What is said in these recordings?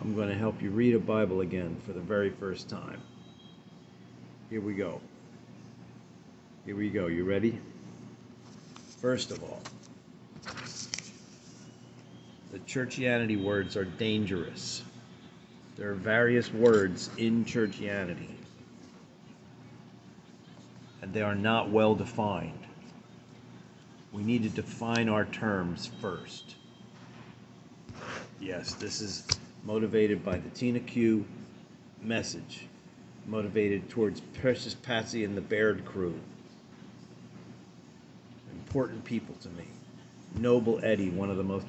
I'm going to help you read a Bible again for the very first time. Here we go. Here we go. You ready? First of all, the churchianity words are dangerous. There are various words in churchianity, and they are not well defined. We need to define our terms first. Yes, this is motivated by the Tina Q message, motivated towards Precious Patsy and the Baird crew. Important people to me. Noble Eddie, one of the most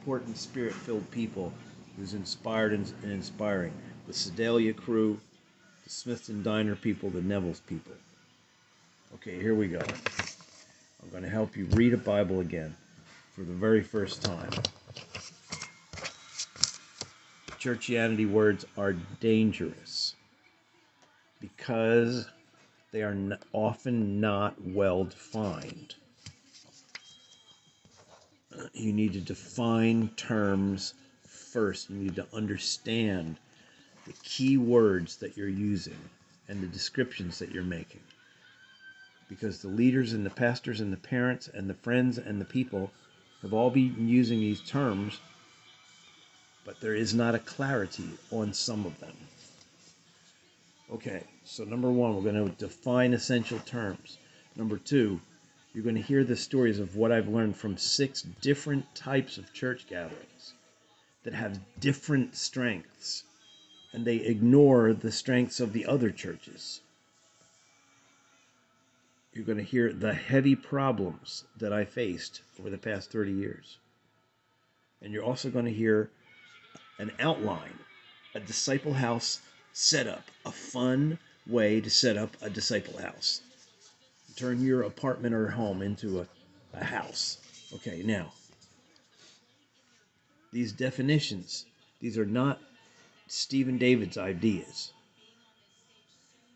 important spirit filled people who's inspired and, inspiring. The Sedalia crew, the Smithton Diner people, the Neville's people. Okay, here we go. I'm going to help you read a Bible again for the very first time. Churchianity words are dangerous because they are often not well defined. You need to define terms first. You need to understand the key words that you're using and the descriptions that you're making. Because the leaders and the pastors and the parents and the friends and the people have all been using these terms but there is not a clarity on some of them. Okay, so number one, we're going to define essential terms. Number two, you're going to hear the stories of what I've learned from six different types of church gatherings that have different strengths, and they ignore the strengths of the other churches. You're going to hear the heavy problems that I faced over the past 30 years. And you're also going to hear an outline, a disciple house setup, a fun way to set up a disciple house. Turn your apartment or home into a, a house. Okay, now, these definitions, these are not Stephen David's ideas.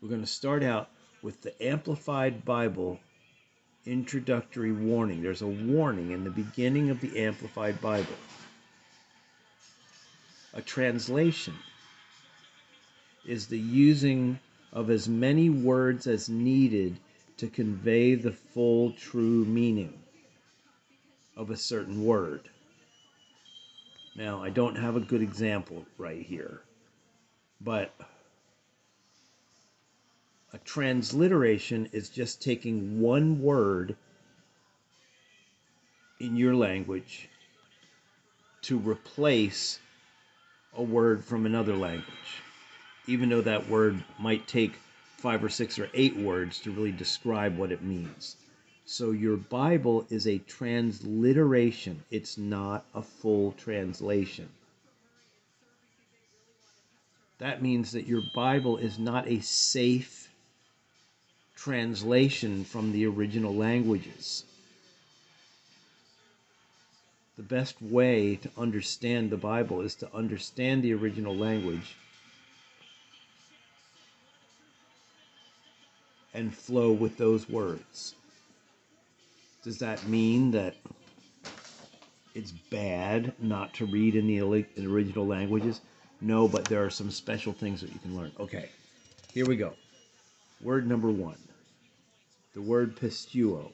We're going to start out with the Amplified Bible introductory warning. There's a warning in the beginning of the Amplified Bible a translation is the using of as many words as needed to convey the full true meaning of a certain word. Now, I don't have a good example right here, but a transliteration is just taking one word in your language to replace a word from another language, even though that word might take five or six or eight words to really describe what it means. So your Bible is a transliteration, it's not a full translation. That means that your Bible is not a safe translation from the original languages the best way to understand the Bible is to understand the original language and flow with those words. Does that mean that it's bad not to read in the original languages? No, but there are some special things that you can learn. Okay, here we go. Word number one the word pisteuo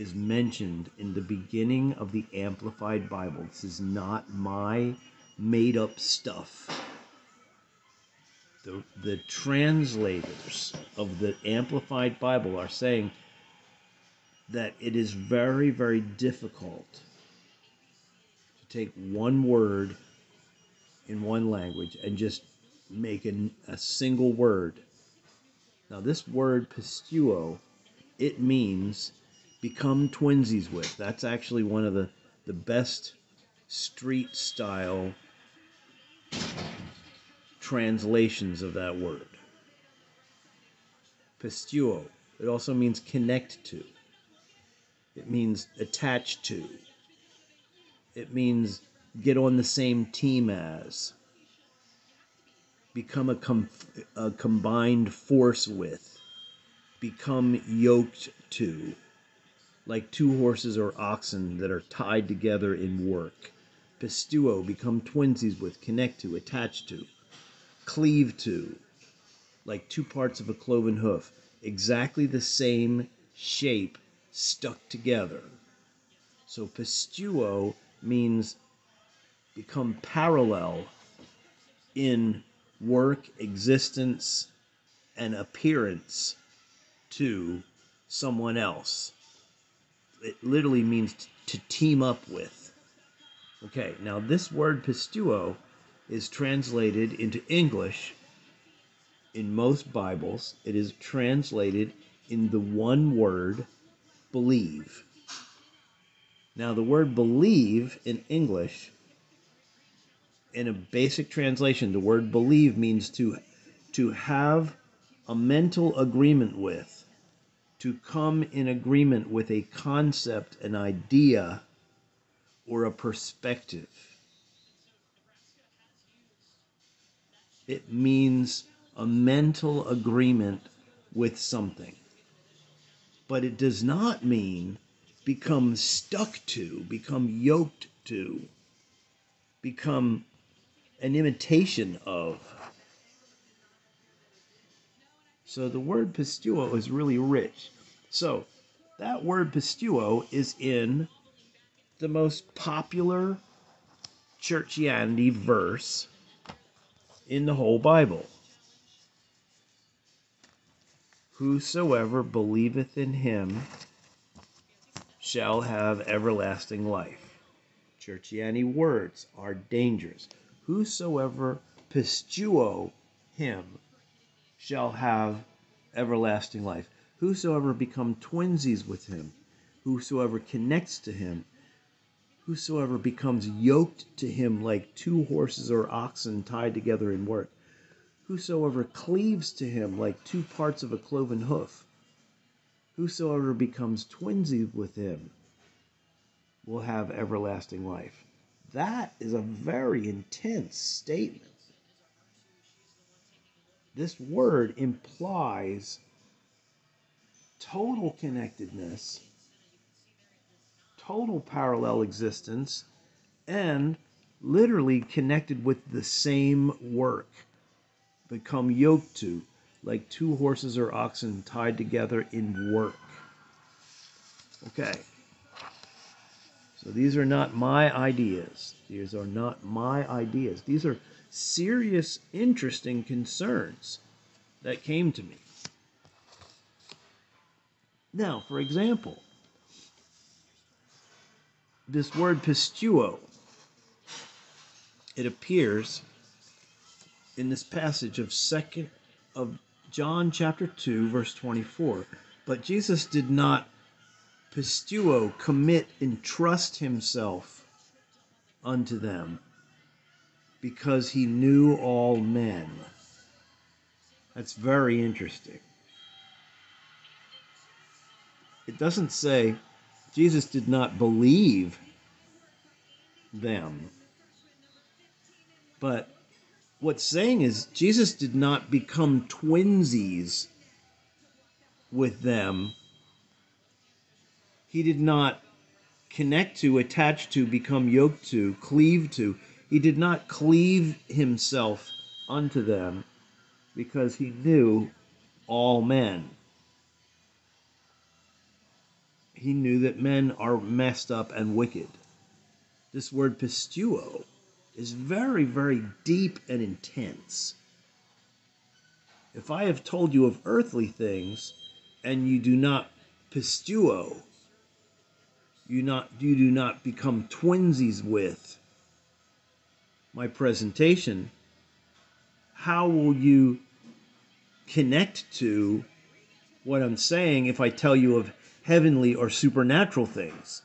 is mentioned in the beginning of the Amplified Bible. This is not my made up stuff. The, the translators of the Amplified Bible are saying that it is very, very difficult to take one word in one language and just make an, a single word. Now, this word pisteuo, it means become twinsies with. That's actually one of the, the best street style translations of that word. Pisteuo. It also means connect to. It means attach to. It means get on the same team as. Become a, com- a combined force with. Become yoked to like two horses or oxen that are tied together in work. pisteuo, become twinsies with, connect to, attach to, cleave to, like two parts of a cloven hoof, exactly the same shape stuck together. So pisteuo means become parallel in work, existence, and appearance to someone else. It literally means to team up with. Okay, now this word pisteuo is translated into English in most Bibles. It is translated in the one word believe. Now, the word believe in English, in a basic translation, the word believe means to, to have a mental agreement with, to come in agreement with a concept, an idea, or a perspective. It means a mental agreement with something. But it does not mean become stuck to, become yoked to, become an imitation of. So the word pisteuo is really rich. So that word pisteuo is in the most popular churchianity verse in the whole Bible. Whosoever believeth in him shall have everlasting life. Churchianity words are dangerous. Whosoever pisteuo him shall have everlasting life. Whosoever become twinsies with him, whosoever connects to him, whosoever becomes yoked to him like two horses or oxen tied together in work, whosoever cleaves to him like two parts of a cloven hoof, whosoever becomes twinsies with him will have everlasting life. That is a very intense statement. This word implies total connectedness, total parallel existence, and literally connected with the same work. Become yoked to, like two horses or oxen tied together in work. Okay. So these are not my ideas. These are not my ideas. These are serious, interesting concerns that came to me. Now, for example, this word pisteuo, it appears in this passage of second of John chapter 2 verse 24. But Jesus did not pisteuo commit entrust himself unto them because he knew all men. That's very interesting. It doesn't say Jesus did not believe them. But what's saying is Jesus did not become twinsies with them. He did not connect to, attach to, become yoked to, cleave to. He did not cleave himself unto them because he knew all men. He knew that men are messed up and wicked. This word pisteuo is very, very deep and intense. If I have told you of earthly things and you do not pisteuo, you not you do not become twinsies with my presentation, how will you connect to what I'm saying if I tell you of heavenly or supernatural things?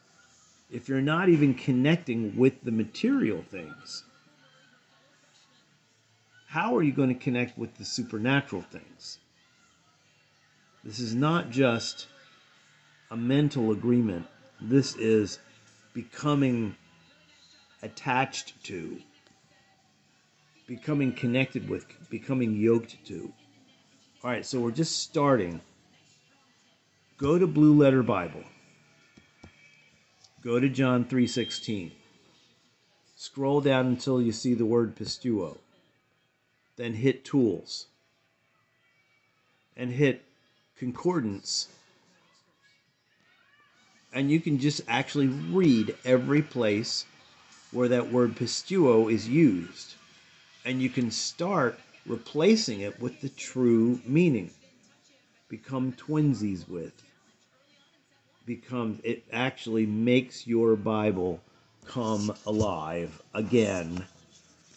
If you're not even connecting with the material things, how are you going to connect with the supernatural things? This is not just a mental agreement, this is becoming attached to becoming connected with, becoming yoked to. All right, so we're just starting. Go to Blue Letter Bible. Go to John 3:16. Scroll down until you see the word pisteuo. Then hit tools. And hit concordance. And you can just actually read every place where that word pisteuo is used. And you can start replacing it with the true meaning. Become twinsies with. Becomes it actually makes your Bible come alive again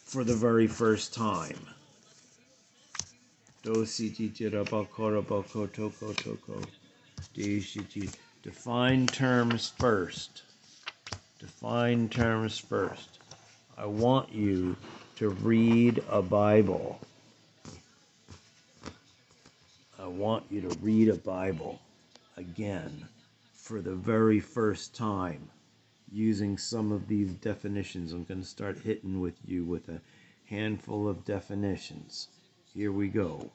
for the very first time. Define terms first. Define terms first. I want you to read a Bible. I want you to read a Bible again for the very first time using some of these definitions. I'm going to start hitting with you with a handful of definitions. Here we go.